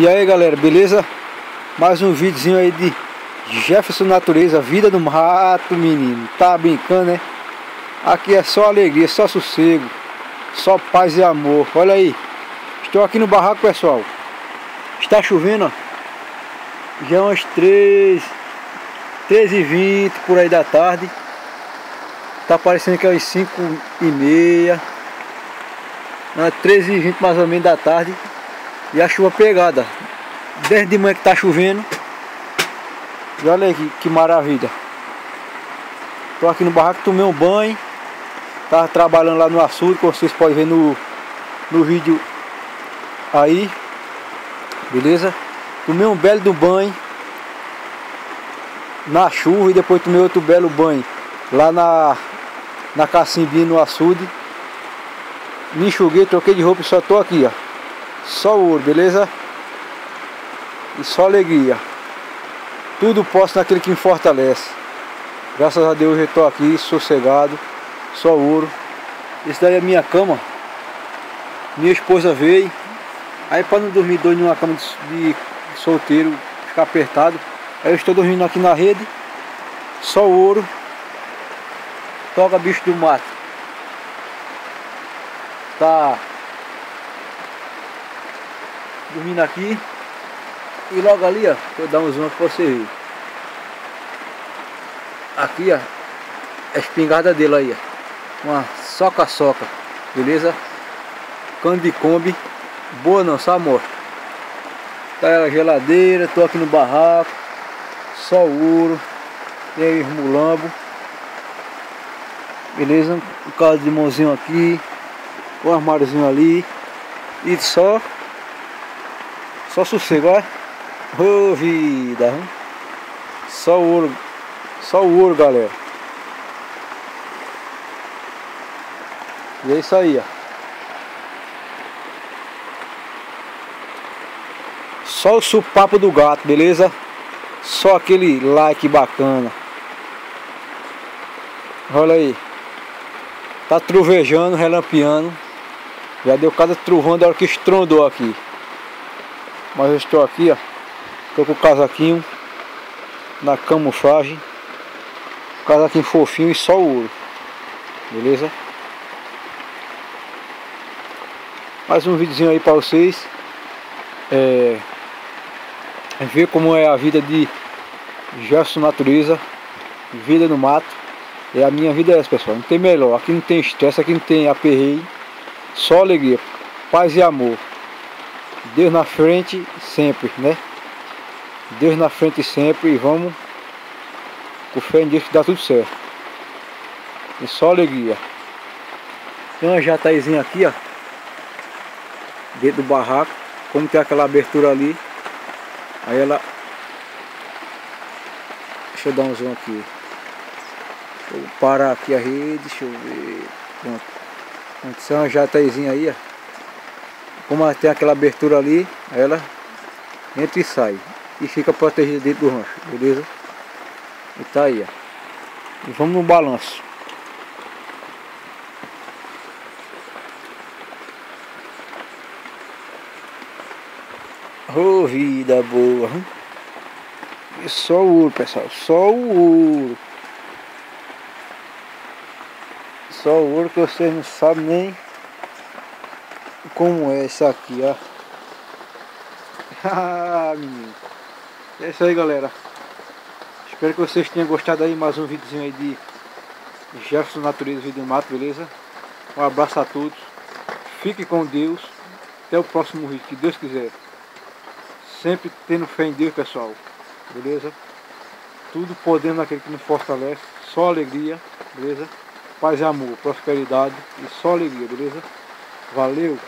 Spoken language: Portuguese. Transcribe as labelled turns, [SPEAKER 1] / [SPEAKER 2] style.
[SPEAKER 1] E aí galera, beleza? Mais um videozinho aí de Jefferson Natureza, vida do mato, menino. Tá brincando, né? Aqui é só alegria, só sossego, só paz e amor. Olha aí, estou aqui no barraco, pessoal. Está chovendo, ó. Já é umas 3, 3 e 20 por aí da tarde. Tá parecendo que é umas 5 e meia. 13 e 20 mais ou menos da tarde. E a chuva pegada. Desde de manhã que tá chovendo. E olha aí que, que maravilha. Tô aqui no barraco, tomei um banho. Tava trabalhando lá no açude, como vocês podem ver no, no vídeo aí. Beleza? Tomei um belo do banho. Na chuva e depois tomei outro belo banho. Lá na, na cacimbinha no açude. Me enxuguei, troquei de roupa e só tô aqui, ó. Só ouro, beleza? E só alegria. Tudo posso naquele que me fortalece. Graças a Deus eu estou aqui, sossegado. Só ouro. Esse daí é a minha cama. Minha esposa veio. Aí para não dormir dois numa cama de, de solteiro, ficar apertado. Aí eu estou dormindo aqui na rede. Só ouro. Toca bicho do mato. Tá dormindo aqui. E logo ali, ó, vou dar um zoom pra você ver. Aqui, ó, a espingarda dele aí, ó. Uma soca-soca, beleza? Cano de Kombi. Boa não, só amor. Tá ela geladeira, tô aqui no barraco. Só ouro. Tem aí os mulambo. Beleza? Um caso de mãozinho aqui. Um armáriozinho ali. E só só sossego, ó. Ô vida, hein? Só o ouro. Só o ouro, galera. E é isso aí, ó. Só o supapo do gato, beleza? Só aquele like bacana. Olha aí. Tá trovejando, relampeando. Já deu cada trovão da hora que estrondou aqui. Mas eu estou aqui, ó. Estou com o casaquinho na camuflagem. Casaquinho fofinho e só ouro. Beleza? Mais um videozinho aí para vocês. É, ver como é a vida de Gerson Natureza. Vida no mato. É a minha vida é essa, pessoal. Não tem melhor. Aqui não tem estresse, aqui não tem aperreio. Só alegria. Paz e amor. Deus na frente sempre, né? Deus na frente sempre e vamos com fé em Deus que dá tudo certo. E só alegria. Tem uma jataizinha aqui, ó. Dentro do barraco. Como tem aquela abertura ali. Aí ela. Deixa eu dar um zoom aqui. Deixa eu parar aqui a rede, deixa eu ver. Pronto. Tem uma jataizinha aí, ó. Como tem aquela abertura ali, ela entra e sai. E fica protegida dentro do rancho, beleza? E tá aí, ó. E vamos no balanço. Oh, vida boa. E só o ouro, pessoal. Só o ouro. Só o ouro que vocês não sabem nem como é isso aqui, ó. ah, menino. É isso aí, galera. Espero que vocês tenham gostado aí mais um videozinho aí de Jefferson Natureza Vida Mato, beleza? Um abraço a todos. Fique com Deus. Até o próximo vídeo, que Deus quiser. Sempre tendo fé em Deus, pessoal. Beleza? Tudo podendo naquele que nos fortalece. Só alegria, beleza? Paz e amor, prosperidade e só alegria, beleza? Valeu!